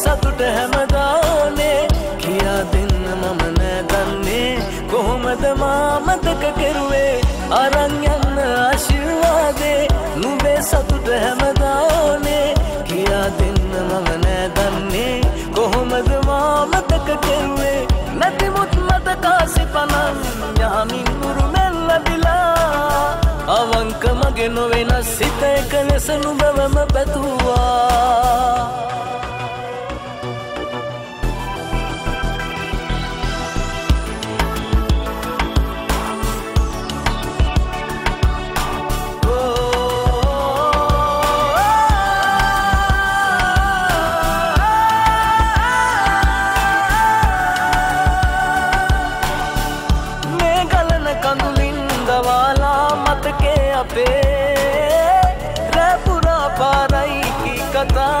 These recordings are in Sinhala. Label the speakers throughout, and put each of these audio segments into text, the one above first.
Speaker 1: සතුට හැම මගේ නොවෙනස් සිත එක ලෙස නුබවම පැතුවා.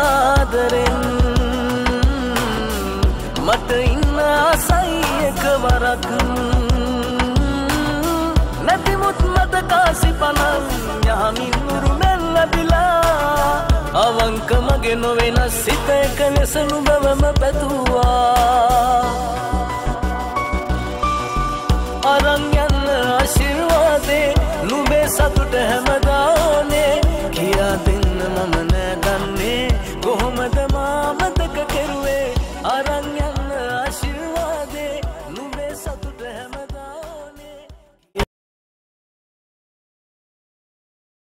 Speaker 1: ආදරෙන්. මට ඉන්න ආසයි එකවරක්. නැතිමුත් මත කාසි පනන් යහමින් උරුමෙන් ලැබිලා අවංක මගේ නොවෙනස් සිත එක ලෙස නුබවම පැතුවා